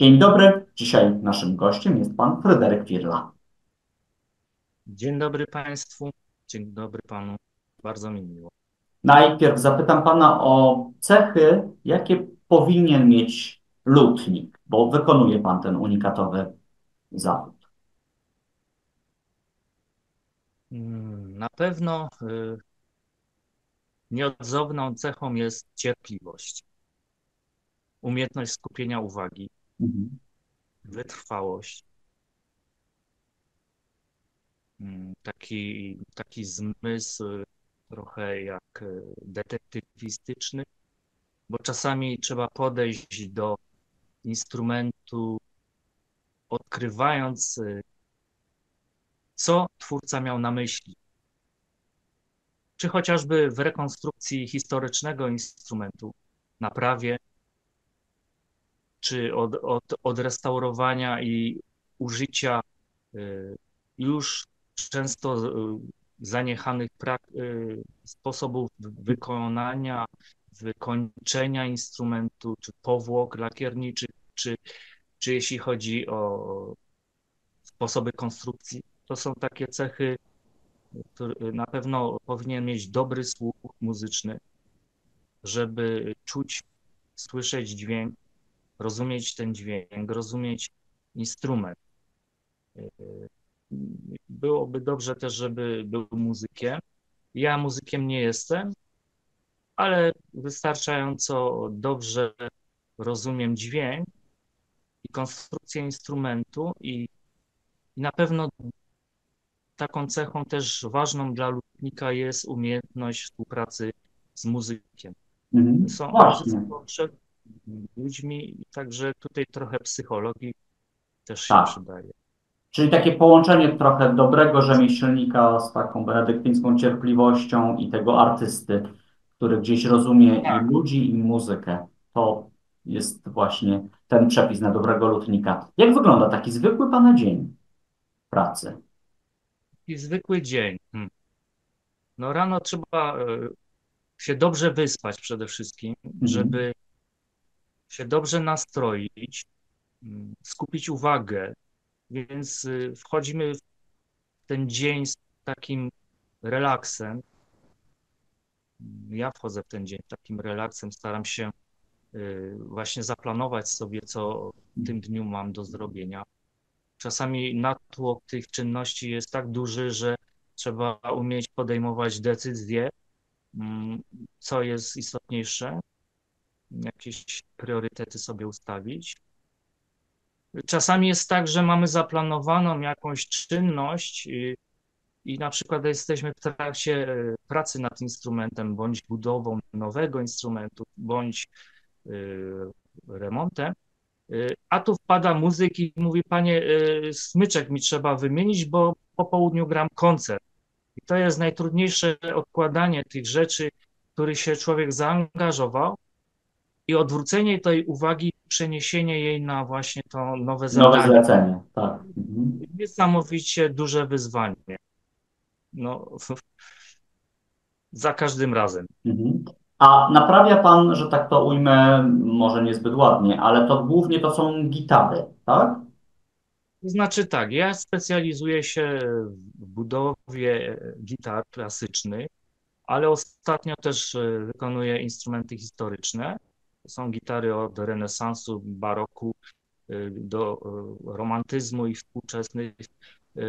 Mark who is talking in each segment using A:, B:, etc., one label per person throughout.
A: Dzień dobry. Dzisiaj naszym gościem jest pan Fryderyk Wirla.
B: Dzień dobry Państwu, dzień dobry Panu, bardzo mi miło.
A: Najpierw zapytam pana o cechy, jakie powinien mieć lutnik, bo wykonuje pan ten unikatowy zawód.
B: Mm, Na pewno y, nieodzowną cechą jest cierpliwość, umiejętność skupienia uwagi,
A: Mhm.
B: wytrwałość, mm, taki, taki zmysł trochę jak y, detektywistyczny, bo czasami trzeba podejść do instrumentu, odkrywając, y, co twórca miał na myśli. Czy chociażby w rekonstrukcji historycznego instrumentu, naprawie, czy od, od, odrestaurowania i użycia y, już często y, zaniechanych y, sposobów wykonania, wykończenia instrumentu, czy powłok lakierniczych, czy, czy jeśli chodzi o sposoby konstrukcji. To są takie cechy, które na pewno powinien mieć dobry słuch muzyczny, żeby czuć, słyszeć dźwięk, rozumieć ten dźwięk, rozumieć instrument. Byłoby dobrze też, żeby był muzykiem. Ja muzykiem nie jestem, ale wystarczająco dobrze rozumiem dźwięk i konstrukcję instrumentu i, i na pewno taką cechą też ważną dla lutnika jest umiejętność współpracy z muzykiem.
A: Mhm.
B: Są
A: Właśnie.
B: Ludźmi, także tutaj trochę psychologii też się
A: Tak.
B: przydaje.
A: Czyli takie połączenie trochę dobrego rzemieślnika z taką benedyktyńską cierpliwością i tego artysty, który gdzieś rozumie
B: Tak.
A: i ludzi, i muzykę. To jest właśnie ten przepis na dobrego lutnika. Jak wygląda taki zwykły pana dzień pracy?
B: I zwykły dzień. Hmm. No rano trzeba e, się dobrze wyspać przede wszystkim, żeby się dobrze nastroić, mm, skupić uwagę, więc y, wchodzimy w ten dzień z takim relaksem. Ja wchodzę w ten dzień z takim relaksem, staram się y, właśnie zaplanować sobie, co w tym dniu mam do zrobienia. Czasami natłok tych czynności jest tak duży, że trzeba umieć podejmować decyzje, mm, co jest istotniejsze, jakieś priorytety sobie ustawić. Czasami jest tak, że mamy zaplanowaną jakąś czynność i, i na przykład jesteśmy w trakcie e, pracy nad instrumentem, bądź budową nowego instrumentu, bądź y, remontem, y, a tu wpada muzyk i mówi, panie, smyczek mi trzeba wymienić, bo po południu gram koncert. I to jest najtrudniejsze odkładanie tych rzeczy, w których się człowiek zaangażował i odwrócenie tej uwagi, przeniesienie jej na właśnie to nowe
A: Nowe
B: zadanie.
A: zlecenie, tak. Mhm.
B: Niesamowicie duże wyzwanie. No, za każdym razem.
A: Mhm. A naprawia pan, że tak to ujmę, może niezbyt ładnie, ale to głównie to są gitary, tak?
B: To znaczy tak, ja specjalizuję się w budowie gitar klasycznych, ale ostatnio też e, wykonuję instrumenty historyczne. Są gitary od renesansu, baroku e, do e, romantyzmu i współczesnych. E,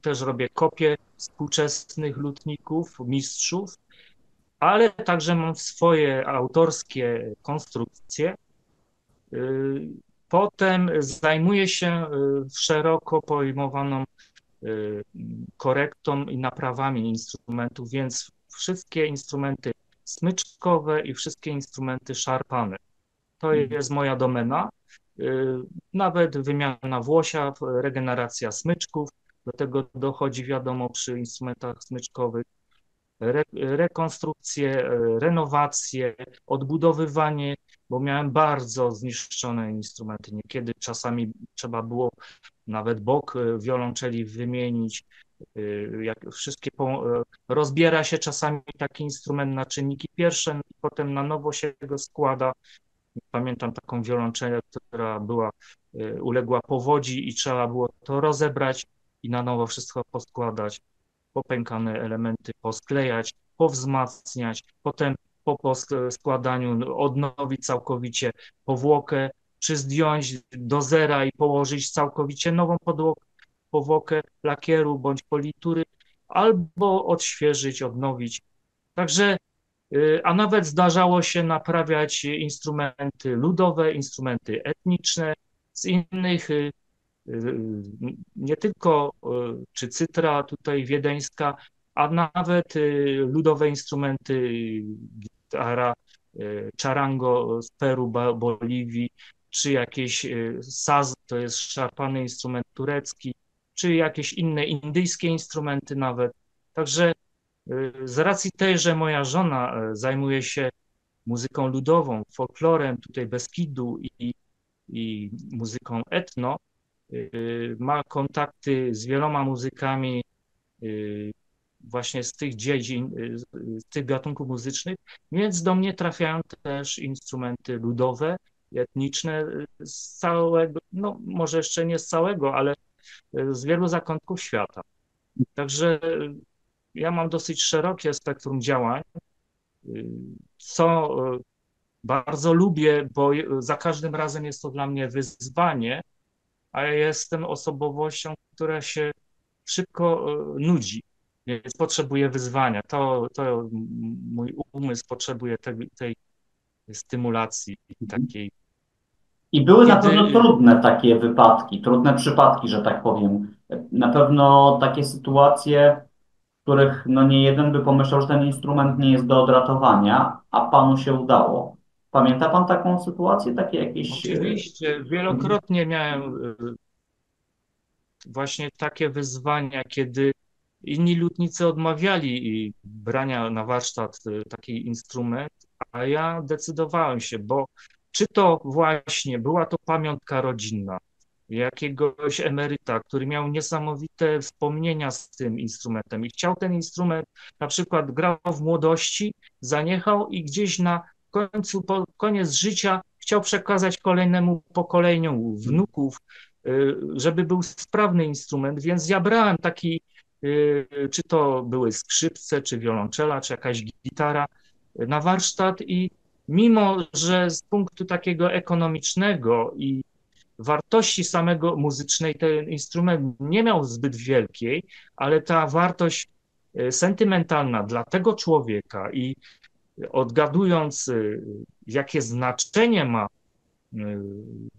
B: Też robię kopie współczesnych lutników, mistrzów, ale także mam swoje autorskie konstrukcje. Y, Potem zajmuję się y, szeroko pojmowaną y, korektą i naprawami instrumentów, więc wszystkie instrumenty smyczkowe i wszystkie instrumenty szarpane. To jest moja domena. Y, Nawet wymiana włosia, regeneracja smyczków, do tego dochodzi wiadomo przy instrumentach smyczkowych re, rekonstrukcje, e, renowacje, odbudowywanie, bo miałem bardzo zniszczone instrumenty. Niekiedy czasami trzeba było nawet bok e, wiolonczeli wymienić. E, Jak wszystkie e, rozbiera się czasami taki instrument na czynniki pierwsze, i potem na nowo się go składa. Pamiętam taką wiolonczelę, która była, y, uległa powodzi i trzeba było to rozebrać i na nowo wszystko poskładać, popękane elementy posklejać, powzmacniać, potem po składaniu odnowić całkowicie powłokę, czy zdjąć do zera i położyć całkowicie nową powłokę lakieru bądź politury, albo odświeżyć, odnowić. Także, y, a nawet zdarzało się naprawiać instrumenty ludowe, instrumenty etniczne z innych, y, y, nie tylko czy cytra tutaj wiedeńska, a nawet ludowe instrumenty, gitara, charango z Peru, Boliwii, czy jakieś saz, to jest szarpany instrument turecki, czy jakieś inne indyjskie instrumenty nawet. Także y, z racji tej, że moja żona y, zajmuje się muzyką ludową, folklorem tutaj Beskidu i, i muzyką etno, y, ma kontakty z wieloma muzykami właśnie z tych dziedzin, z tych gatunków muzycznych, więc do mnie trafiają też instrumenty ludowe, etniczne z całego, no może jeszcze nie z całego, ale z wielu zakątków świata. Także ja mam dosyć szerokie spektrum działań, co bardzo lubię, bo za każdym razem jest to dla mnie wyzwanie, a ja jestem osobowością, która się szybko nudzi, więc potrzebuję wyzwania. To, to mój umysł potrzebuje tej, tej stymulacji, takiej
A: i były Kiedy... na pewno trudne takie wypadki, trudne przypadki, że tak powiem. Na pewno takie sytuacje, w których no nie jeden by pomyślał, że ten instrument nie jest do odratowania, a panu się udało. Pamięta pan taką sytuację, takie jakieś...
B: E, Oczywiście, wielokrotnie miałem e, właśnie takie wyzwania, kiedy inni lutnicy odmawiali brania na warsztat e, taki instrument, a ja decydowałem się, bo czy to właśnie była to pamiątka rodzinna, jakiegoś emeryta, który miał niesamowite wspomnienia z tym instrumentem i chciał ten instrument, na przykład grał w młodości, zaniechał i gdzieś na końcu, po koniec życia chciał przekazać kolejnemu pokoleniu wnuków, y, żeby był sprawny instrument, więc ja brałem taki, y, czy to były skrzypce, czy wiolonczela, czy jakaś gitara na warsztat i mimo że z punktu takiego ekonomicznego i wartości samego muzycznej ten instrument nie miał zbyt wielkiej, ale ta wartość e, sentymentalna dla tego człowieka i odgadując, e, jakie znaczenie ma e,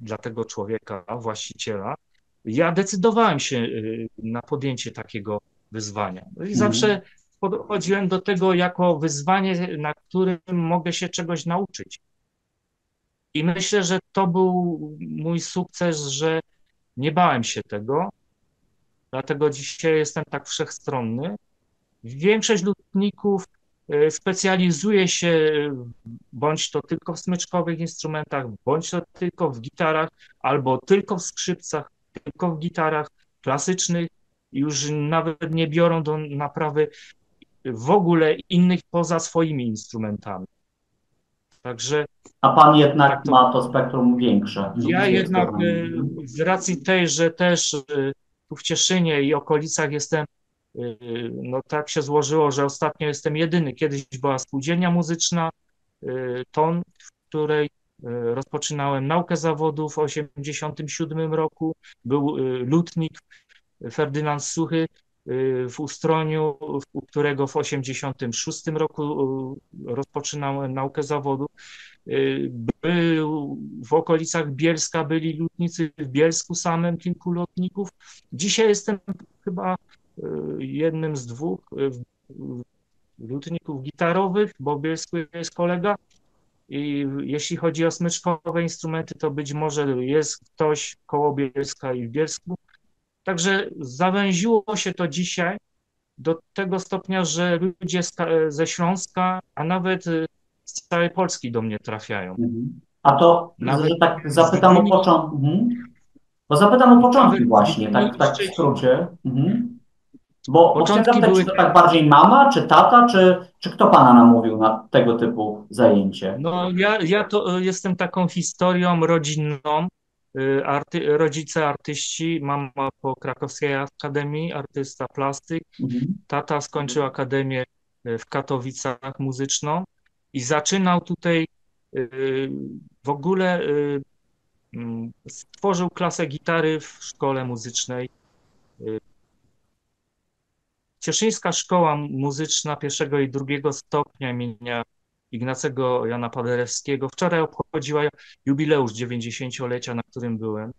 B: dla tego człowieka, właściciela, ja decydowałem się na podjęcie takiego wyzwania. No I mhm. zawsze podchodziłem do tego jako wyzwanie, na którym mogę się czegoś nauczyć. I myślę, że to był mój sukces, że nie bałem się tego, dlatego dzisiaj jestem tak wszechstronny. Większość lutników e, specjalizuje się bądź to tylko w smyczkowych instrumentach, bądź to tylko w gitarach, albo tylko w skrzypcach, tylko w gitarach klasycznych. Już nawet nie biorą do naprawy w ogóle innych poza swoimi instrumentami. Także.
A: A pan jednak tak to, ma to spektrum większe.
B: Ja jednak y, z racji tej, że też y, tu w Cieszynie i okolicach jestem, y, no tak się złożyło, że ostatnio jestem jedyny. Kiedyś była spółdzielnia muzyczna, TON, w której rozpoczynałem naukę zawodów w 1987 roku. Był lutnik Ferdynand Suchy, w Ustroniu, u którego w 86 roku e, rozpoczynałem naukę zawodu. E, był w okolicach Bielska byli lutnicy w Bielsku samym kilku lotników. Dzisiaj jestem chyba e, jednym z dwóch lutników gitarowych, bo Bielsku jest kolega. I jeśli chodzi o smyczkowe instrumenty, to być może jest ktoś koło Bielska i w Bielsku. Także zawęziło się to dzisiaj do tego stopnia, że ludzie ze Śląska, a nawet y, z całej Polski do mnie trafiają. Mhm.
A: A to nawet tak zapytam o początku. Mhm. Bo zapytam o początku właśnie, tak, tak w skrócie. Mhm. Bo, bo chciałem zapytać, były... czy to tak bardziej mama, czy tata, czy, czy kto pana namówił na tego typu zajęcie?
B: No ja, ja to y, jestem taką historią rodzinną. Y, arty, rodzice artyści, mama po Krakowskiej Akademii, artysta plastyk, mhm. tata skończył akademię y, w Katowicach muzyczną i zaczynał tutaj w ogóle mm, stworzył klasę gitary w szkole muzycznej Cieszyńska Szkoła Muzyczna pierwszego i drugiego stopnia imienia Ignacego Jana Paderewskiego wczoraj obchodziła jubileusz 90-lecia, na którym byłem.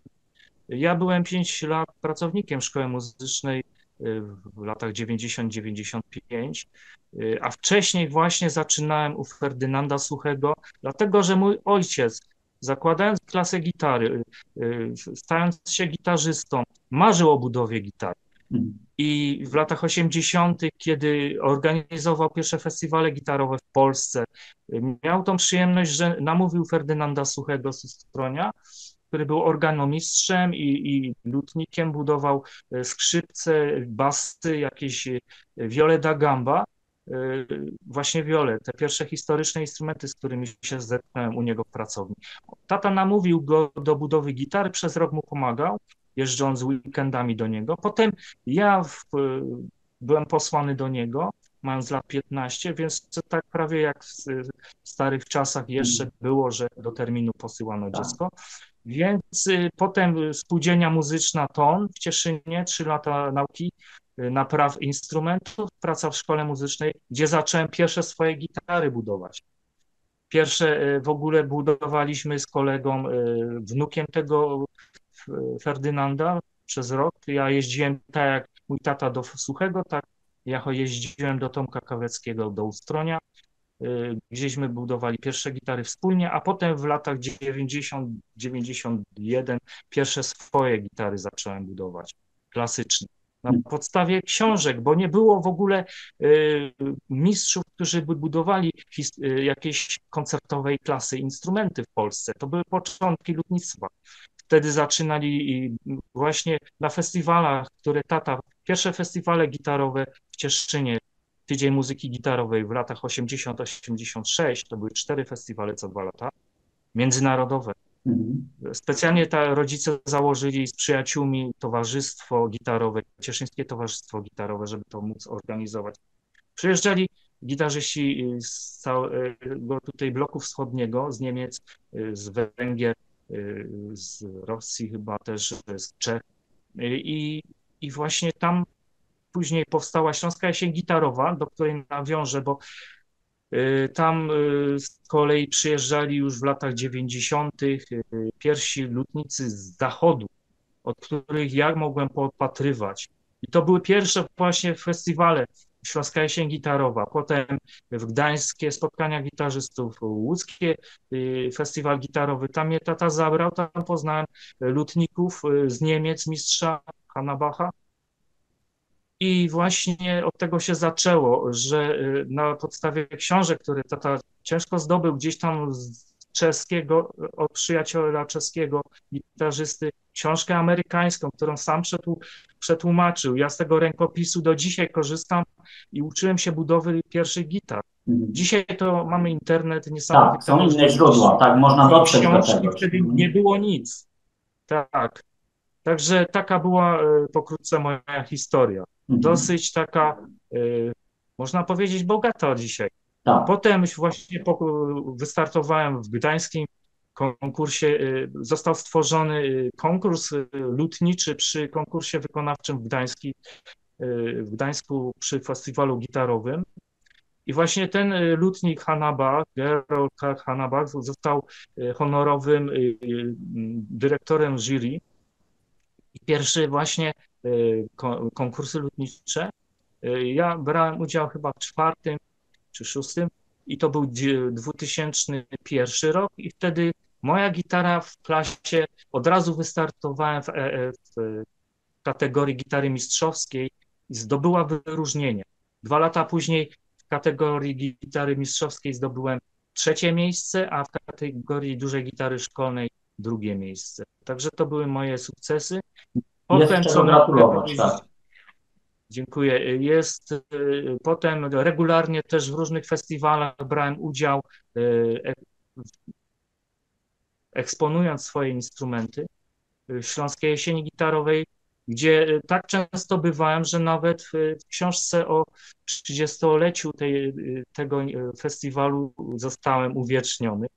B: Ja byłem 5 lat pracownikiem szkoły muzycznej y, w latach 90-95, y, a wcześniej właśnie zaczynałem u Ferdynanda Suchego, dlatego że mój ojciec, zakładając klasę gitary, y, stając się gitarzystą, marzył o budowie gitary. I w latach 80., kiedy organizował pierwsze festiwale gitarowe w Polsce, miał tą przyjemność, że namówił Ferdynanda Suchego z Ustronia, który był organomistrzem i, i lutnikiem, budował e, skrzypce, basy, jakieś e, wiole da gamba, e, właśnie wiole, te pierwsze historyczne instrumenty, z którymi się zetknąłem u niego w pracowni. Tata namówił go do budowy gitary, przez rok mu pomagał, jeżdżąc weekendami do niego. Potem ja w, byłem posłany do niego, mając lat 15, więc to tak prawie jak w starych czasach jeszcze było, że do terminu posyłano tak. dziecko. Więc y, potem spółdzielnia muzyczna TON w Cieszynie, trzy lata nauki y, napraw instrumentów, praca w szkole muzycznej, gdzie zacząłem pierwsze swoje gitary budować. Pierwsze w ogóle budowaliśmy z kolegą, wnukiem tego Ferdynanda przez rok. Ja jeździłem tak jak mój tata do Suchego, tak ja jeździłem do Tomka Kaweckiego do Ustronia. Y, gdzieśmy budowali pierwsze gitary wspólnie, a potem w latach 90-91 pierwsze swoje gitary zacząłem budować, klasyczne. Na hmm. podstawie książek, bo nie było w ogóle y, mistrzów, którzy by budowali y, jakieś koncertowej klasy instrumenty w Polsce. To były początki lutnictwa wtedy zaczynali właśnie na festiwalach, które tata, pierwsze festiwale gitarowe w Cieszynie, Tydzień Muzyki Gitarowej w latach 80-86, to były cztery festiwale co dwa lata, międzynarodowe. Mhm. Specjalnie ta rodzice założyli z przyjaciółmi towarzystwo gitarowe, Cieszyńskie Towarzystwo Gitarowe, żeby to móc organizować. Przyjeżdżali gitarzyści z całego tutaj bloku wschodniego, z Niemiec, z Węgier, z Rosji chyba też, z Czech. Y, I, i właśnie tam później powstała Śląska Jesień Gitarowa, do której nawiążę, bo y, tam z kolei przyjeżdżali już w latach 90. pierwsi lutnicy z zachodu, od których ja mogłem podpatrywać. I to były pierwsze właśnie festiwale Śląska Jesień Gitarowa, potem w Gdańskie spotkania gitarzystów, łódzkie y, festiwal gitarowy, tam mnie tata zabrał, tam poznałem lutników y, z Niemiec, mistrza Hanabacha. I właśnie od tego się zaczęło, że y, na podstawie książek, które tata ciężko zdobył gdzieś tam z czeskiego, od przyjaciela czeskiego gitarzysty, książkę amerykańską, którą sam przetłumaczył. Ja z tego rękopisu do dzisiaj korzystam i uczyłem się budowy pierwszych gitar. Mhm. Dzisiaj to mamy internet niesamowity.
A: Tak, są inne źródła, tak, można dotrzeć do tego.
B: wtedy mhm. nie było nic. Tak. Także taka była e, pokrótce moja historia. Mhm. Dosyć taka, e, można powiedzieć, bogata dzisiaj. Tak. Potem właśnie wystartowałem w gdańskim konkursie, y, został stworzony y, konkurs y, lutniczy przy konkursie wykonawczym w, Gdański, w Gdańsku przy festiwalu gitarowym. I właśnie ten lutnik Hanabach, Gerold Hanabach został honorowym dyrektorem jury. I pierwszy właśnie konkursy lutnicze. Ja brałem udział chyba w czwartym czy szóstym i to był 2001 rok i wtedy moja gitara w klasie, od razu wystartowałem w, e, e, w kategorii gitary mistrzowskiej i zdobyła wyróżnienie. Dwa lata później w kategorii gitary mistrzowskiej zdobyłem trzecie miejsce, a w kategorii dużej gitary szkolnej drugie miejsce. Także to były moje sukcesy.
A: Potem, co gratulować, tak.
B: Dziękuję. Jest potem regularnie też w różnych festiwalach brałem udział, eksponując swoje instrumenty w Śląskiej Jesieni Gitarowej, gdzie tak często bywałem, że nawet w książce o 30-leciu tej, tego festiwalu zostałem uwieczniony.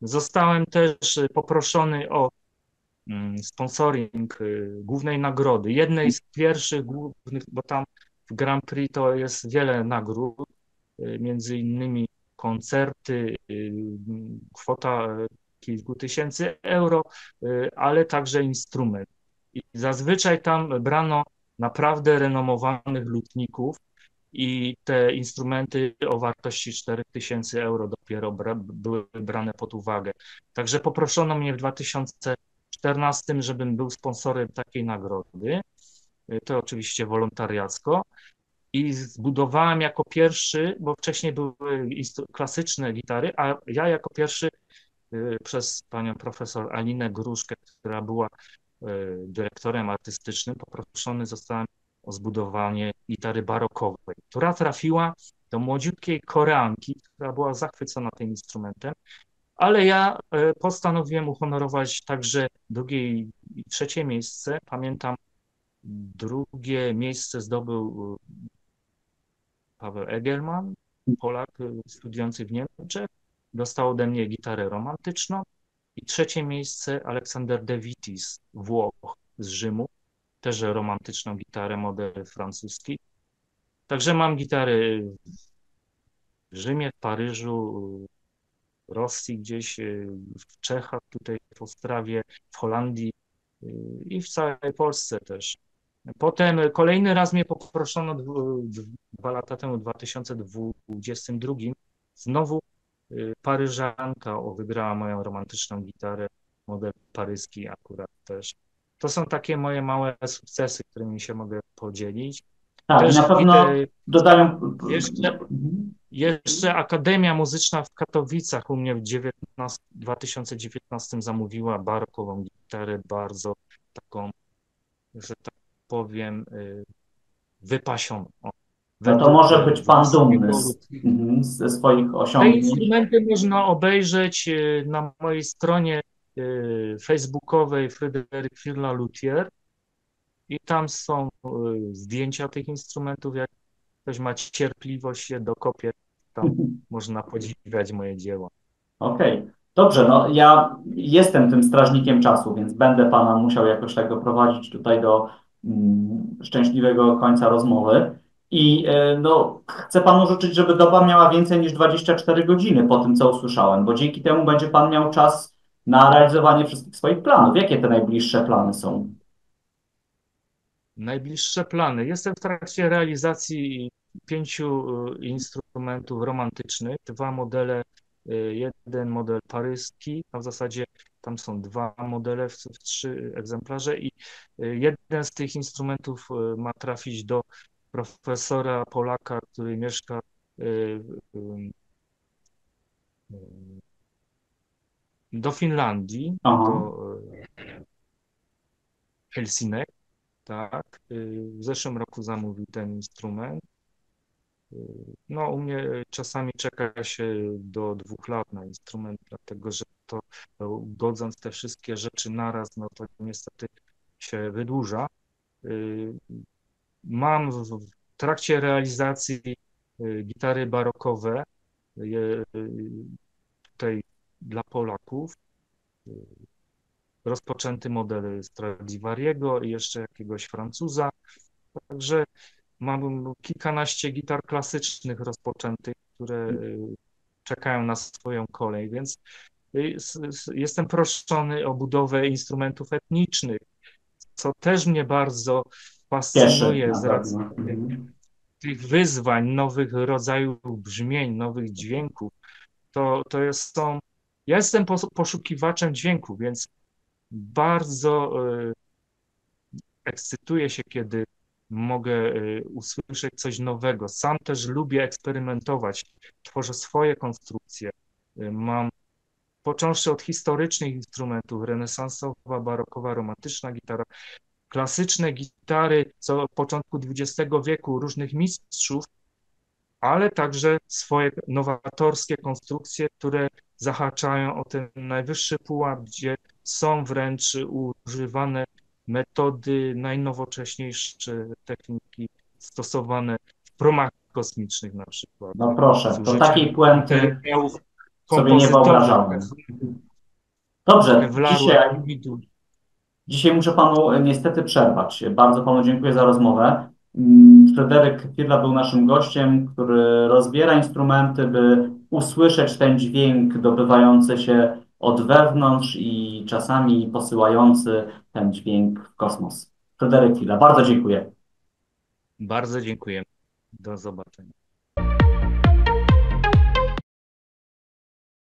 B: Zostałem też poproszony o sponsoring głównej nagrody, jednej z pierwszych głównych, bo tam w Grand Prix to jest wiele nagród, między innymi koncerty, kwota kilku tysięcy euro, ale także instrument. I zazwyczaj tam brano naprawdę renomowanych lutników i te instrumenty o wartości 4000 euro dopiero bra były brane pod uwagę. Także poproszono mnie w 2014, żebym był sponsorem takiej nagrody. To oczywiście wolontariacko. I zbudowałem jako pierwszy, bo wcześniej były klasyczne gitary, a ja jako pierwszy y, przez panią profesor Alinę Gruszkę, która była y, dyrektorem artystycznym, poproszony zostałem o zbudowanie gitary barokowej, która trafiła do młodziutkiej Koreanki, która była zachwycona tym instrumentem, ale ja y, postanowiłem uhonorować także drugie i trzecie miejsce. Pamiętam, drugie miejsce zdobył Paweł Egelman, Polak studiujący w Niemczech. Dostał ode mnie gitarę romantyczną. I trzecie miejsce Aleksander De Vitis, Włoch z Rzymu, też romantyczną gitarę, model francuski. Także mam gitary w Rzymie, w Paryżu, Rosji gdzieś, w Czechach, tutaj w Ostrawie, w Holandii i w całej Polsce też. Potem kolejny raz mnie poproszono dwa lata temu, w 2022, znowu y, Paryżanka o, wygrała moją romantyczną gitarę, model paryski akurat też. To są takie moje małe sukcesy, którymi się mogę podzielić.
A: Tak, też na pewno dodają...
B: Jeszcze, mhm. Jeszcze Akademia Muzyczna w Katowicach u mnie w 19, 2019 zamówiła barokową gitarę, bardzo taką, że tak powiem, y, wypasioną.
A: No to może być Pan dumny z, mhm, ze swoich osiągnięć.
B: Te instrumenty można obejrzeć y, na mojej stronie y, facebookowej Fryderyk Firla Luthier i tam są zdjęcia tych instrumentów. Jak ktoś ma cierpliwość, je dokopie, tam można podziwiać moje dzieła.
A: Okej. Okay. Dobrze, no ja jestem tym strażnikiem czasu, więc będę Pana musiał jakoś tak doprowadzić tutaj do Mm, szczęśliwego końca rozmowy. I e, no, chcę Panu życzyć, żeby doba miała więcej niż 24 godziny po tym, co usłyszałem, bo dzięki temu będzie Pan miał czas na realizowanie wszystkich swoich planów. Jakie te najbliższe plany są?
B: Najbliższe plany. Jestem w trakcie realizacji pięciu e, instrumentów romantycznych, dwa modele, e, jeden model paryski, a w zasadzie tam są dwa modele w, w trzy egzemplarze i y, jeden z tych instrumentów y, ma trafić do profesora Polaka, który mieszka y, do Finlandii, Aha. do Helsinek, tak. W zeszłym roku zamówił ten instrument. No, u mnie czasami czeka się do dwóch lat na instrument, dlatego że to godząc te wszystkie rzeczy naraz, no to niestety się wydłuża. Y, mam w trakcie realizacji y, gitary barokowe y, tutaj dla Polaków. Rozpoczęty model Stradivariego i jeszcze jakiegoś Francuza. Także mam kilkanaście gitar klasycznych rozpoczętych, które czekają na swoją kolej, więc jestem proszony o budowę instrumentów etnicznych, co też mnie bardzo fascynuje z racji mhm. tych wyzwań, nowych rodzajów brzmień, nowych dźwięków. To, to jest, są, ja jestem poszukiwaczem dźwięku, więc bardzo y, ekscytuję się, kiedy mogę y, usłyszeć coś nowego. Sam też lubię eksperymentować, tworzę swoje konstrukcje. Y, mam począwszy od historycznych instrumentów, renesansowa, barokowa, romantyczna gitara, klasyczne gitary co początku XX wieku różnych mistrzów, ale także swoje nowatorskie konstrukcje, które zahaczają o ten najwyższy pułap, gdzie są wręcz używane metody najnowocześniejsze techniki stosowane w promach kosmicznych na przykład.
A: No proszę, to takiej puenty sobie nie wyobrażałem. Dobrze, dzisiaj, dzisiaj muszę panu e, niestety przerwać. Bardzo panu dziękuję za rozmowę. Mm, Fryderyk Firla był naszym gościem, który rozbiera instrumenty, by usłyszeć ten dźwięk dobywający się od wewnątrz i czasami posyłający ten dźwięk w kosmos. Fryderyk Firla, bardzo dziękuję.
B: Bardzo dziękuję. Do zobaczenia.